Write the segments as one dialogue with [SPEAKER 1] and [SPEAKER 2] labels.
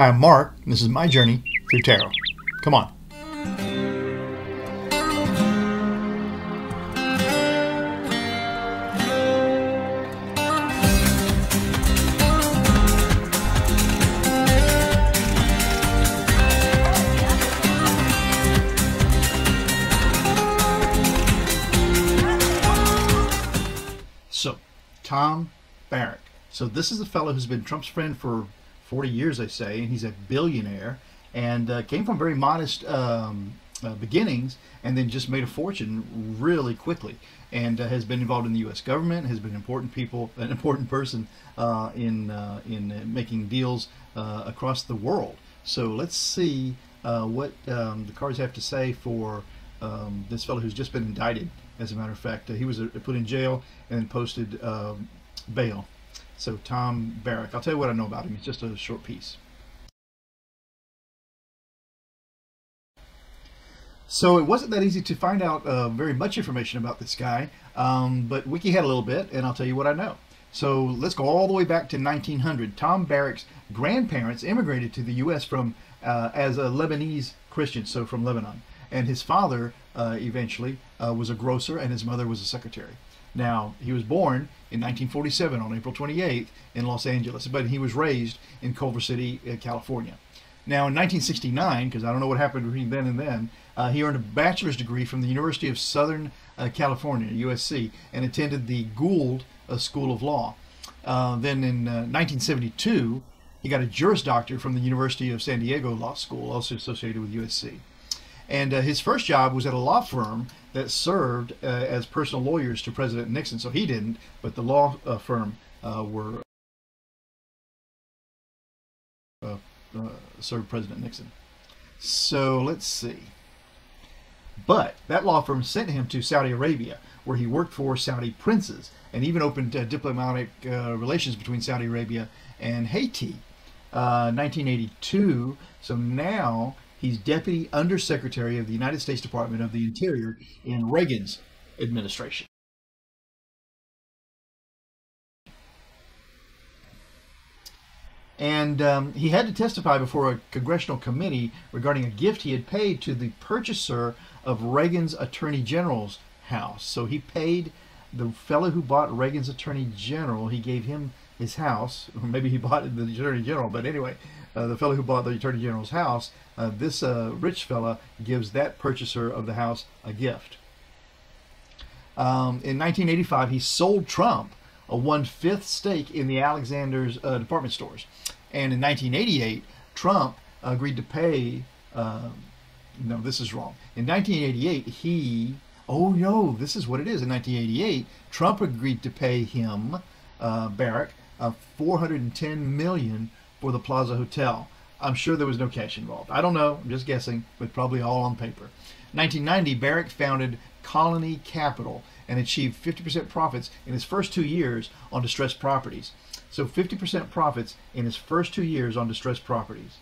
[SPEAKER 1] Hi, I'm Mark, and this is my journey through tarot. Come on. So, Tom Barrack. So this is a fellow who's been Trump's friend for 40 years, they say, and he's a billionaire and uh, came from very modest um, uh, beginnings and then just made a fortune really quickly and uh, has been involved in the U.S. government, has been important people, an important person uh, in uh, in uh, making deals across the world. So let's see what um, the cards have to say for um, this fellow who's just been indicted. As a matter of fact, he was put in jail and posted um, bail. So Tom Barrack, I'll tell you what I know about him. It's just a short piece. So it wasn't that easy to find out uh, very much information about this guy, um, but Wiki had a little bit, and I'll tell you what I know. So let's go all the way back to 1900. Tom Barrack's grandparents immigrated to the U.S. from uh, as a Lebanese Christian, so from Lebanon, and his father uh, eventually uh, was a grocer, and his mother was a secretary. Now, he was born in 1947 on April 28th in Los Angeles, but he was raised in Culver City, uh, California. Now, in 1969, because I don't know what happened between then and then, uh, he earned a bachelor's degree from the University of Southern uh, California, USC, and attended the Gould uh, School of Law. Uh, then in 1972, uh, he got a Juris Doctor from the University of San Diego Law School, also associated with USC. And uh, his first job was at a law firm that served uh, as personal lawyers to President Nixon. So he didn't, but the law uh, firm uh, were uh, uh, served President Nixon. So let's see. But that law firm sent him to Saudi Arabia, where he worked for Saudi princes and even opened diplomatic relations between Saudi Arabia and Haiti. 1982. So now He's Deputy Undersecretary of the United States Department of the Interior in Reagan's administration. And um, he had to testify before a congressional committee regarding a gift he had paid to the purchaser of Reagan's Attorney General's house. So he paid the fellow who bought Reagan's Attorney General, he gave him his house, or maybe he bought the Attorney General, but anyway, uh, the fellow who bought the Attorney General's house, uh, this uh, rich fella gives that purchaser of the house a gift. Um, in 1985, he sold Trump a one-fifth stake in the Alexander's uh, department stores. And in 1988, Trump agreed to pay, um, no, this is wrong. In 1988, he, oh no, this is what it is. In 1988, Trump agreed to pay him, uh, Barrack, uh, 410 million for the Plaza Hotel. I'm sure there was no cash involved. I don't know, I'm just guessing, but probably all on paper. 1990, Barrack founded Colony Capital and achieved 50% profits in his first two years on distressed properties. So 50% profits in his first two years on distressed properties.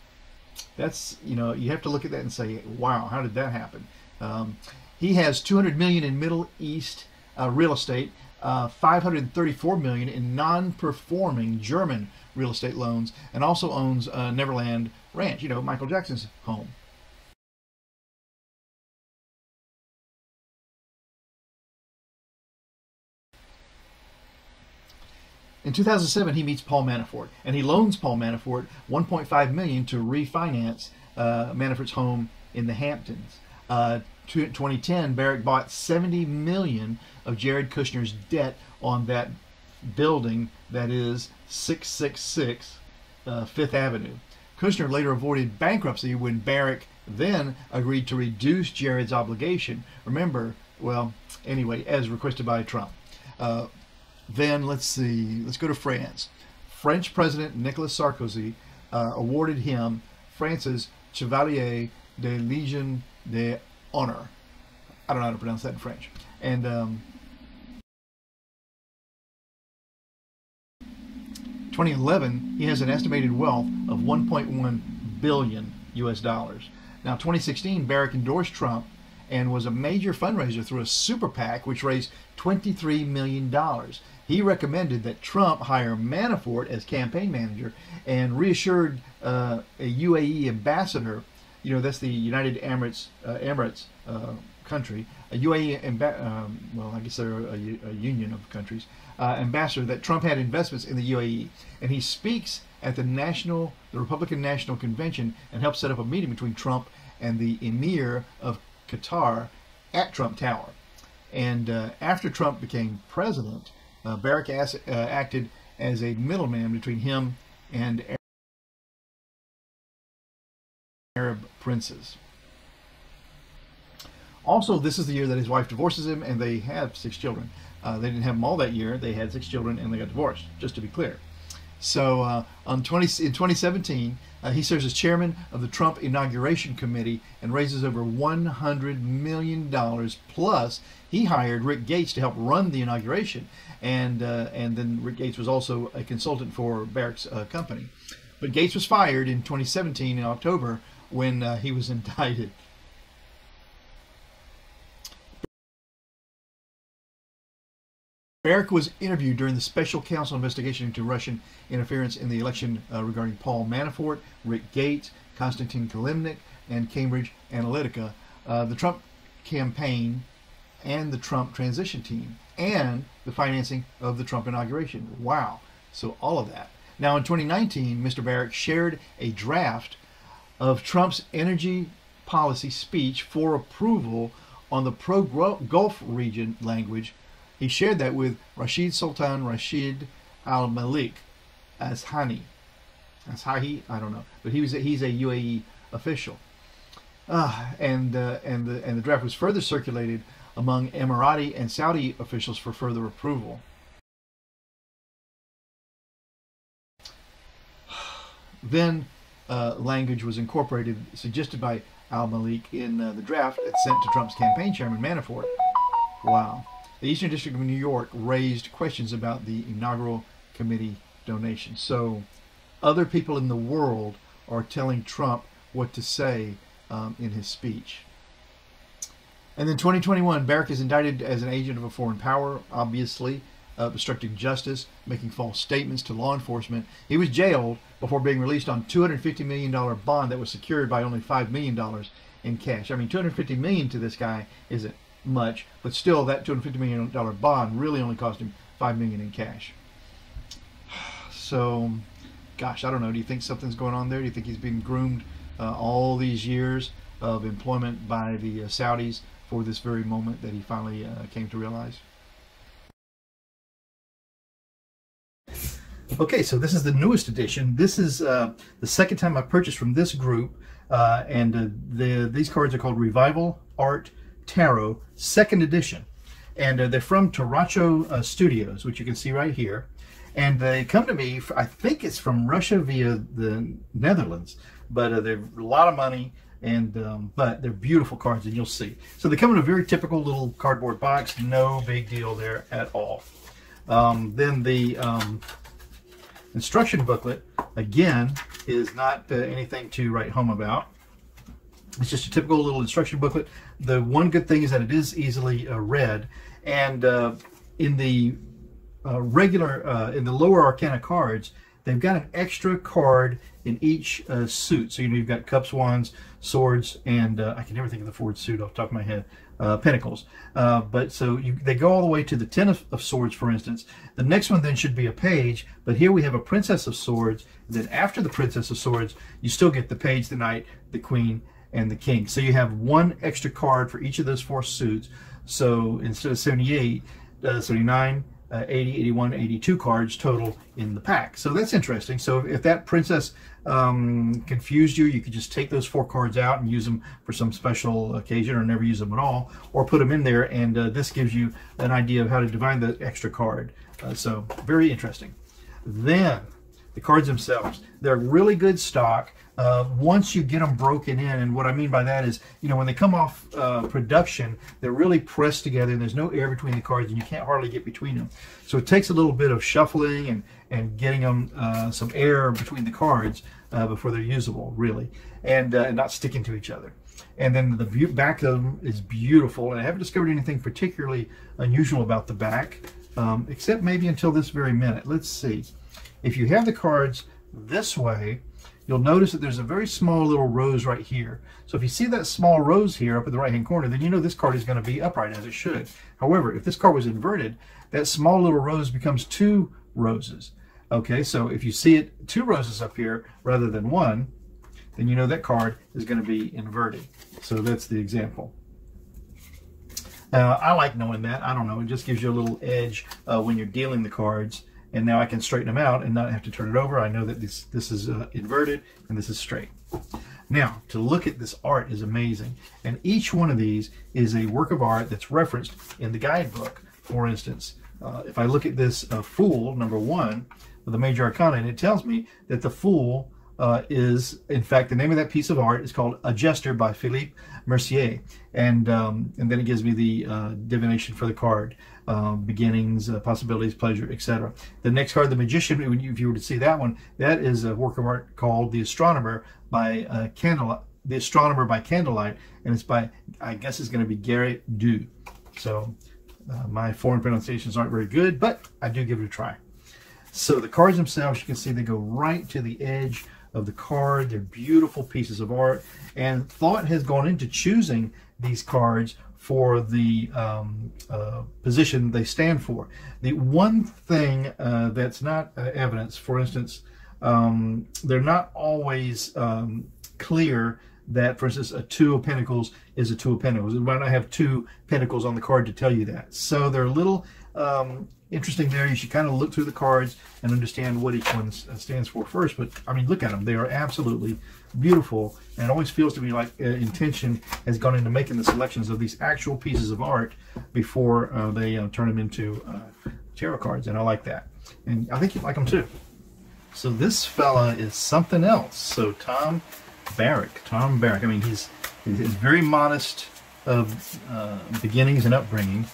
[SPEAKER 1] That's, you know, you have to look at that and say, wow, how did that happen? Um, he has 200 million in Middle East uh, real estate, uh, 534 million in non-performing German real estate loans, and also owns uh, Neverland Ranch, you know, Michael Jackson's home. In 2007, he meets Paul Manafort, and he loans Paul Manafort 1.5 million to refinance uh, Manafort's home in the Hamptons. Uh, 2010, Barrack bought 70 million of Jared Kushner's debt on that building that is 666 uh, Fifth Avenue. Kushner later avoided bankruptcy when Barrack then agreed to reduce Jared's obligation. Remember, well, anyway, as requested by Trump. Uh, then let's see, let's go to France. French President Nicolas Sarkozy uh, awarded him France's Chevalier de Legion d'Honneur. I don't know how to pronounce that in French. And um, 2011, he has an estimated wealth of 1.1 billion US dollars. Now, 2016, Barrack endorsed Trump and was a major fundraiser through a super PAC, which raised $23 million. he recommended that Trump hire Manafort as campaign manager and reassured uh, a UAE ambassador. You know, that's the United Emirates uh, Emirates uh, country, UAE, um, well, I guess they're a, a union of countries, uh, ambassador that Trump had investments in the UAE, and he speaks at the national, the Republican National Convention, and helped set up a meeting between Trump and the Emir of Qatar at Trump Tower. And uh, after Trump became president, uh, Barrack as, uh, acted as a middleman between him and Arab princes. Also, this is the year that his wife divorces him, and they have six children. Uh, they didn't have them all that year. They had six children, and they got divorced. Just to be clear. So, uh, on 20 in 2017, uh, he serves as chairman of the Trump Inauguration Committee and raises over 100 million dollars. Plus, he hired Rick Gates to help run the inauguration, and uh, and then Rick Gates was also a consultant for Barrack's uh, company. But Gates was fired in 2017 in October when uh, he was indicted. Barrack was interviewed during the special counsel investigation into Russian interference in the election uh, regarding Paul Manafort, Rick Gates, Konstantin Kilimnik, and Cambridge Analytica, uh, the Trump campaign, and the Trump transition team, and the financing of the Trump inauguration. Wow. So all of that. Now in 2019, Mr. Barrack shared a draft of Trump's energy policy speech for approval on the pro-Gulf region language he shared that with Rashid Sultan Rashid Al Malik as Hani. As Hahi, I don't know, but he was a, he's a UAE official. Uh, and uh, and the and the draft was further circulated among Emirati and Saudi officials for further approval. Then uh, language was incorporated, suggested by Al Malik in uh, the draft sent to Trump's campaign chairman Manafort. Wow. The Eastern District of New York raised questions about the inaugural committee donation. So other people in the world are telling Trump what to say um, in his speech. And then 2021, Barrack is indicted as an agent of a foreign power, obviously, uh, obstructing justice, making false statements to law enforcement. He was jailed before being released on $250 million bond that was secured by only $5 million in cash. I mean, 250 million to this guy isn't much, but still that $250 million bond really only cost him 5 million in cash. So, gosh, I don't know. Do you think something's going on there? Do you think he's been groomed uh, all these years of employment by the uh, Saudis for this very moment that he finally uh, came to realize? Okay, so this is the newest edition. This is uh, the second time I purchased from this group, uh, and uh, the, these cards are called Revival Art Tarot, second edition. And uh, they're from Taracho uh, Studios, which you can see right here. And they come to me, I think it's from Russia via the Netherlands, but uh, they're a lot of money, and um, but they're beautiful cards, and you'll see. So they come in a very typical little cardboard box, no big deal there at all. Um, then the um, instruction booklet, again, is not uh, anything to write home about. It's just a typical little instruction booklet. The one good thing is that it is easily uh, read. And uh, in the uh, regular, uh, in the lower Arcana cards, they've got an extra card in each uh, suit. So, you know, you've got cups, wands, swords, and uh, I can never think of the fourth suit off the top of my head. Pentacles. But so you, they go all the way to the Ten of, of, Swords, for instance. The next one then should be a page, but here we have a Princess of Swords. then after the Princess of Swords, you still get the page, the knight, the queen, and the king. So you have one extra card for each of those four suits. So instead of 78, uh, 79, uh, 80, 81, 82 cards total in the pack. So that's interesting. So if that princess um, confused you, you could just take those four cards out and use them for some special occasion or never use them at all, or put them in there. And uh, this gives you an idea of how to divide the extra card. Uh, so very interesting. Then the cards themselves, they're really good stock uh, once you get them broken in, and what I mean by that is, you know, when they come off uh, production, they're really pressed together, and there's no air between the cards, and you can't hardly get between them. So it takes a little bit of shuffling and, and getting them uh, some air between the cards uh, before they're usable, really, and, uh, and not sticking to each other. And then the back of them is beautiful, and I haven't discovered anything particularly unusual about the back. um, except maybe until this very minute. Let's see. If you have the cards this way, you'll notice that there's a very small little rose right here. So if you see that small rose here up in the right hand corner, then you know this card is going to be upright as it should. However, if this card was inverted, that small little rose becomes two roses. Okay, so if you see it two roses up here rather than one, then you know that card is going to be inverted. So that's the example. Uh, I like knowing that. I don't know. It just gives you a little edge uh, when you're dealing the cards. And now I can straighten them out and not have to turn it over. I know that this, this is uh, inverted and this is straight. Now, to look at this art is amazing. And each one of these is a work of art that's referenced in the guidebook. For instance, uh, if I look at this uh, Fool, number one, of the Major Arcana, and it tells me that the Fool uh, is, in fact, the name of that piece of art is called A Jester by Philippe Mercier. And, um, and then it gives me the uh, divination for the card, uh, beginnings, uh, possibilities, pleasure, etc. The next card, The Magician, if you were to see that one, that is a work of art called The Astronomer by uh, Candlelight. The Astronomer by Candlelight, and it's by, I guess it's going to be Gary Du. So uh, my foreign pronunciations aren't very good, but I do give it a try. So the cards themselves, you can see they go right to the edge of the card. They're beautiful pieces of art. And thought has gone into choosing these cards for the um, uh, position they stand for. The one thing uh, that's not uh, evidence, for instance, um, they're not always um, clear that, for instance, a two of pentacles is a two of pentacles. It might not have two pentacles on the card to tell you that. So they're a little um, interesting there. You should kind of look through the cards and understand what each one stands for first. But, I mean, look at them. They are absolutely beautiful. And it always feels to me like uh, intention has gone into making the selections of these actual pieces of art before uh, they uh, turn them into uh, tarot cards. And I like that. And I think you like them too. So this fella is something else. So Tom Barrack. Tom Barrack. I mean, he's, he's very modest of uh, beginnings and upbringing.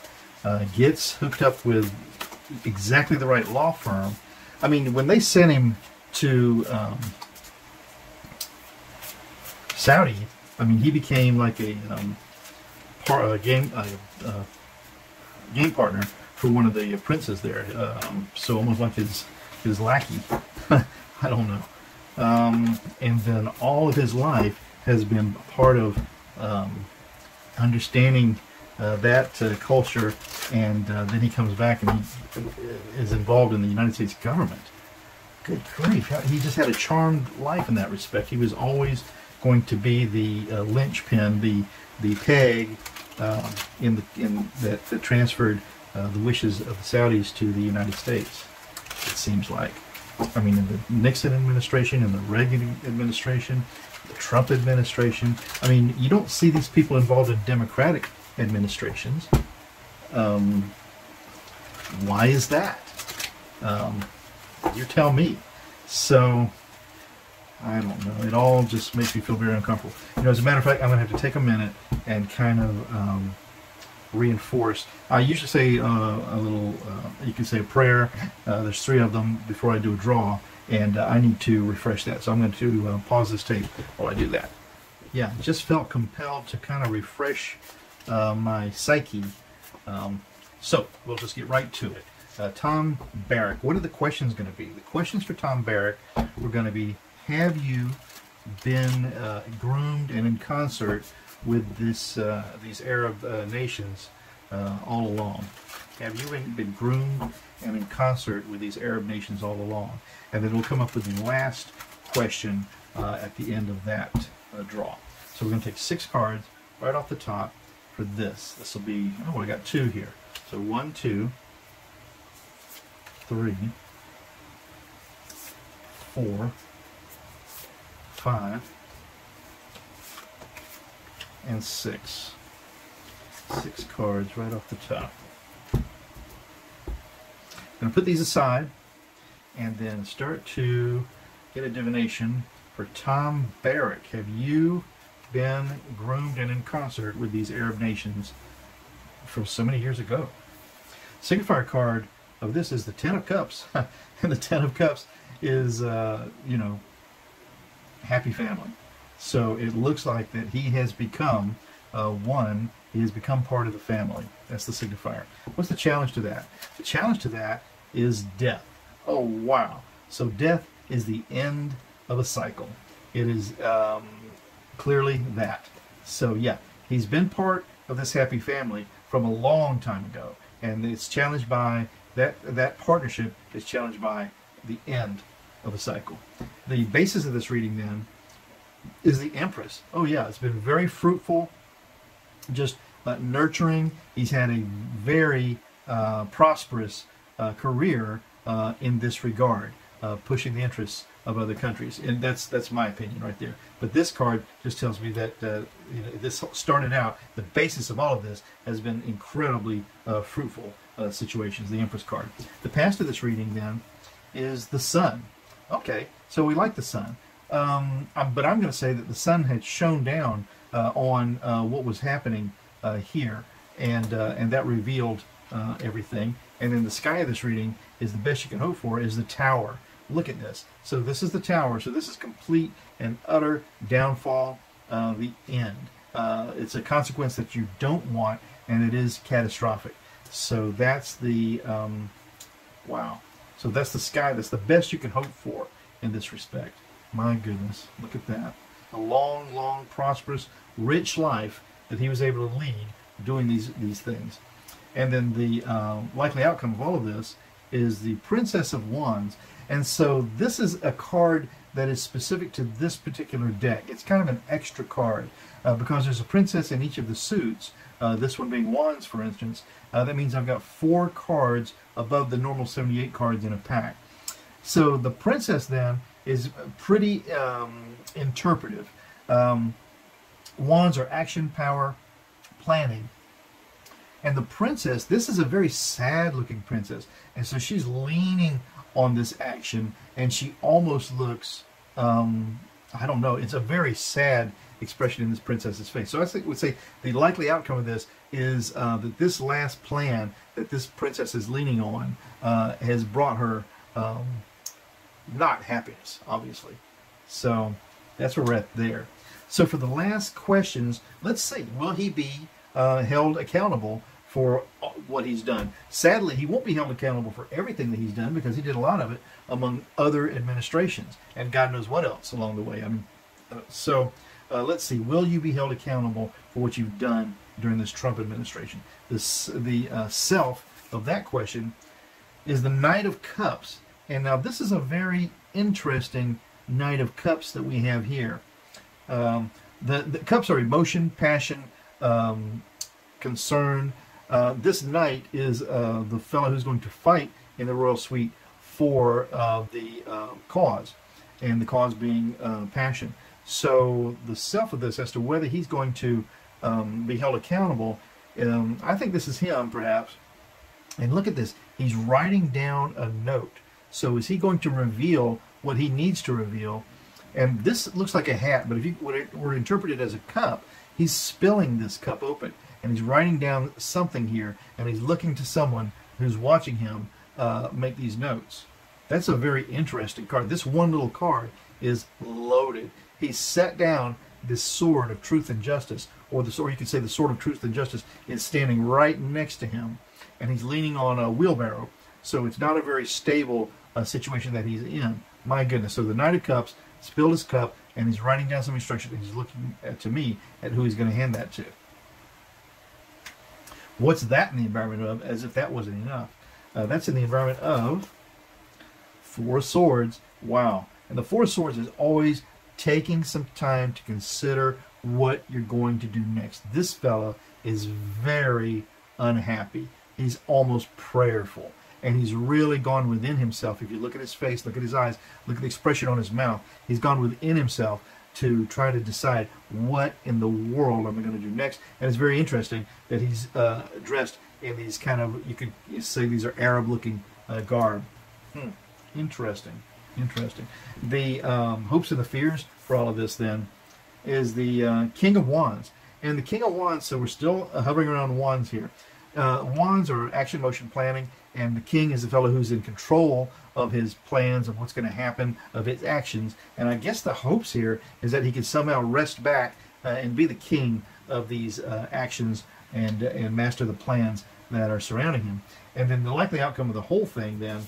[SPEAKER 1] Uh, gets hooked up with exactly the right law firm. I mean, when they sent him to um, Saudi, I mean, he became like a, um, par, a game a game partner for one of the princes there. Um, so almost like his his lackey. I don't know. Um, and then all of his life has been part of um, understanding uh, that uh, culture, and uh, then he comes back and he is involved in the United States government. Good grief! He just had a charmed life in that respect. He was always going to be the uh, linchpin, the the peg um, in the in that, that transferred uh, the wishes of the Saudis to the United States. It seems like. I mean, in the Nixon administration, in the Reagan administration, the Trump administration. I mean, you don't see these people involved in Democratic administrations. Um, why is that? Um, you tell me. So, I don't know. It all just makes me feel very uncomfortable. You know, as a matter of fact, I'm going to have to take a minute and kind of um, reinforce. I usually say uh, a little, uh, you can say a prayer. Uh, there's three of them before I do a draw, and I need to refresh that. So I'm going to uh, pause this tape while I do that. Yeah, just felt compelled to kind of refresh uh, my psyche. Um, so we'll just get right to it. Uh, Tom Barrack, what are the questions going to be? The questions for Tom Barrack were going to be, have you been uh, groomed and in concert with this uh, these Arab uh, nations uh, all along? Have you been, been groomed and in concert with these Arab nations all along? And then we'll come up with the last question at the end of that draw. So we're going to take six cards right off the top for this. This will be, oh, I got two here. So one, two, three, four, five, and six. Six cards right off the top. I'm going to put these aside and then start to get a divination for Tom Barrack. Have you been groomed and in concert with these Arab nations from so many years ago. Signifier card of this is the Ten of Cups. and the Ten of Cups is, uh, you know, happy family. So it looks like that he has become uh, one He has become part of the family. That's the signifier. What's the challenge to that? The challenge to that is death. Oh, wow. So death is the end of a cycle. It is um, clearly that. So, yeah, he's been part of this happy family from a long time ago. And it's challenged by that, that partnership is challenged by the end of a cycle. The basis of this reading then is the Empress. Oh yeah, it's been very fruitful, just uh, nurturing. He's had a very uh, prosperous uh, career uh, in this regard, uh, pushing the interests of other countries, and that's that's my opinion right there. But this card just tells me that uh, you know, this started out. The basis of all of this has been incredibly fruitful situations. The Empress card. The past of this reading then is the Sun. Okay, so we like the Sun. Um, but I'm going to say that the sun had shone down uh, on uh, what was happening uh, here, and uh, and that revealed uh, everything. And then the sky of this reading is the best you can hope for is the tower. Look at this. So this is the tower. So this is complete and utter downfall. Uh, the end. it's a consequence that you don't want, and it is catastrophic. So that's the um, wow. So that's the sky. That's the best you can hope for in this respect. My goodness, look at that. A long, long, prosperous, rich life that he was able to lead doing these, these things. And then the uh, likely outcome of all of this is the Princess of Wands. And so this is a card that is specific to this particular deck. It's kind of an extra card uh, because there's a princess in each of the suits. Uh, this one being Wands, for instance. Uh, that means I've got four cards above the normal 78 cards in a pack. So the princess then is pretty um, interpretive. Um, wands are action, power, planning. And the princess, this is a very sad looking princess. And so she's leaning on this action and she almost looks, um, I don't know, it's a very sad expression in this princess's face. So I think would say the likely outcome of this is uh, that this last plan that this princess is leaning on uh, has brought her um, not happiness, obviously. So that's where we're at there. So for the last questions, let's see, will he be uh, held accountable for what he's done? Sadly, he won't be held accountable for everything that he's done because he did a lot of it among other administrations and God knows what else along the way. I mean, uh, so uh, let's see, will you be held accountable for what you've done during this Trump administration? This, the uh, self of that question is the Knight of Cups. And now this is a very interesting Knight of Cups that we have here. Um, the, the, cups are emotion, passion, um, concern. Uh, this knight is uh, the fellow who's going to fight in the royal suite for uh, the uh, cause, and the cause being uh, passion. So the self of this as to whether he's going to um, be held accountable, um, I think this is him perhaps. And look at this. He's writing down a note. So is he going to reveal what he needs to reveal? And this looks like a hat, but if you were interpreted as a cup, he's spilling this cup open and he's writing down something here and he's looking to someone who's watching him uh, make these notes. That's a very interesting card. This one little card is loaded. He's set down this sword of truth and justice, or the sword, you could say the sword of truth and justice is standing right next to him, and he's leaning on a wheelbarrow. So it's not a very stable uh, situation that he's in. My goodness. So the Knight of Cups spilled his cup and he's writing down some instructions and he's looking at, to me at who he's going to hand that to. What's that in the environment of, as if that wasn't enough? Uh, that's in the environment of Four Swords. Wow. And the Four Swords is always taking some time to consider what you're going to do next. This fellow is very unhappy. He's almost prayerful and he's really gone within himself. If you look at his face, look at his eyes, look at the expression on his mouth, he's gone within himself to try to decide what in the world am I going to do next. And it's very interesting that he's uh, dressed in these kind of, you could say these are Arab looking uh, garb. Hmm. Interesting. Interesting. The um, hopes and the fears for all of this then is the uh, King of Wands. And the King of Wands, so we're still uh, hovering around wands here. Uh, wands are action motion planning and the king is the fellow who's in control of his plans of what's going to happen of his actions and i guess the hopes here is that he can somehow rest back uh, and be the king of these uh, actions and and master the plans that are surrounding him. And then the likely outcome of the whole thing then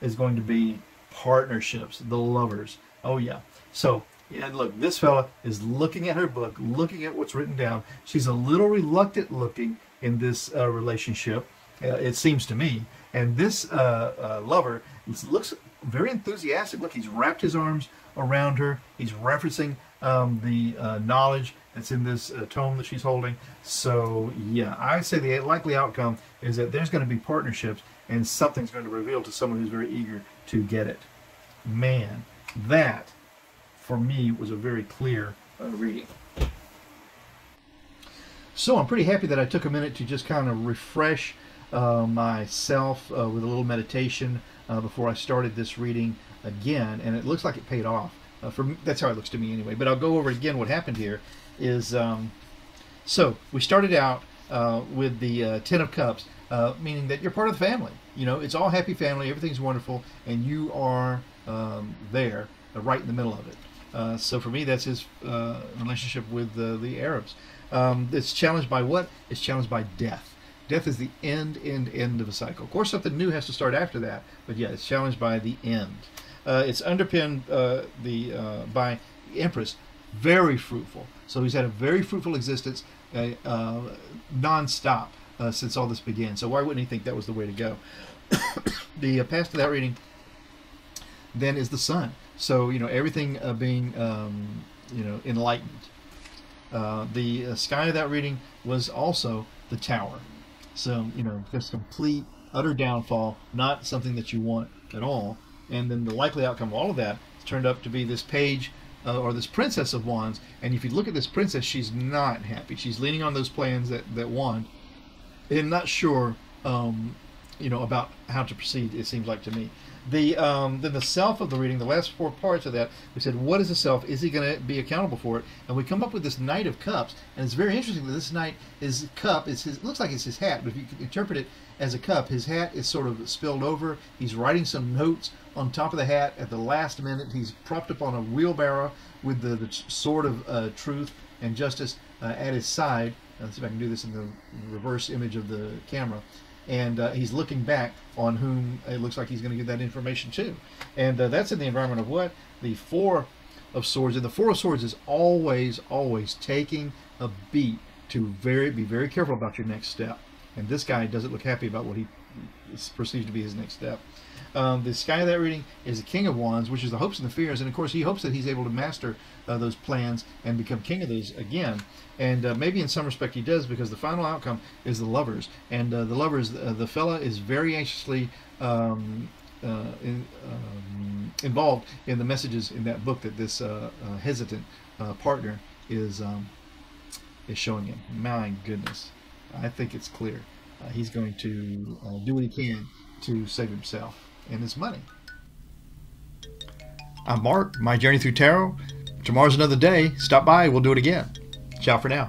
[SPEAKER 1] is going to be partnerships, the lovers. Oh yeah. So yeah, look, this fella is looking at her book, looking at what's written down. She's a little reluctant looking in this uh, relationship, uh, it seems to me. And this uh, uh lover looks very enthusiastic. Look, he's wrapped his arms around her. He's referencing um, the uh, knowledge that's in this uh, tome that she's holding. So, yeah, I say the likely outcome is that there's going to be partnerships and something's going to reveal to someone who's very eager to get it. Man, that for me was a very clear uh, reading. So I'm pretty happy that I took a minute to just kind of refresh uh, myself uh, with a little meditation uh, before I started this reading again, and it looks like it paid off. Uh, for me, that's how it looks to me anyway. But I'll go over again. What happened here is um, so we started out uh, with the Ten of Cups, meaning that you're part of the family. You know, it's all happy family, everything's wonderful, and you are um, there, right in the middle of it. Uh, so for me, that's his uh, relationship with uh, the Arabs. Um, it's challenged by what? It's challenged by death. Death is the end, end, end of a cycle. Of course, something new has to start after that, but yeah, it's challenged by the end. Uh, it's underpinned uh, the by Empress, very fruitful. So he's had a very fruitful existence, non-stop since all this began. So why wouldn't he think that was the way to go? the past of that reading then is the sun. So you know everything uh, being um, you know enlightened. Uh, the uh, sky of that reading was also the tower. So you know just complete utter downfall, not something that you want at all. And then the likely outcome of all of that turned up to be this page uh, or this princess of wands. And if you look at this princess, she's not happy. She's leaning on those plans that that wand, and not sure um, you know about how to proceed. It seems like to me. The um, then the self of the reading, the last four parts of that, we said, what is the self? Is he going to be accountable for it? And we come up with this Knight of Cups, and it's very interesting that this knight is cup. It's his, looks like it's his hat, but if you interpret it as a cup, his hat is sort of spilled over. He's writing some notes on top of the hat at the last minute. He's propped up on a wheelbarrow with the, the sword of uh, truth and justice uh, at his side. Let's see if I can do this in the reverse image of the camera and uh, he's looking back on whom it looks like he's going to give that information to. And uh, that's in the environment of what? The Four of Swords. And the Four of Swords is always, always taking a beat to very be very careful about your next step. And this guy doesn't look happy about what he perceives to be his next step. Um, the sky of that reading is the King of Wands, which is the hopes and the fears, and of course he hopes that he's able to master uh, those plans and become king of those again. And uh, maybe in some respect he does because the final outcome is the lovers, and uh, the lovers, uh, the fella is very anxiously um, uh, in, um, involved in the messages in that book that this uh, hesitant partner is um, is showing him. My goodness, I think it's clear. he's going to do what he can to save himself and his money. I'm Mark, My Journey Through Tarot. Tomorrow's another day. Stop by, we'll do it again. Ciao for now.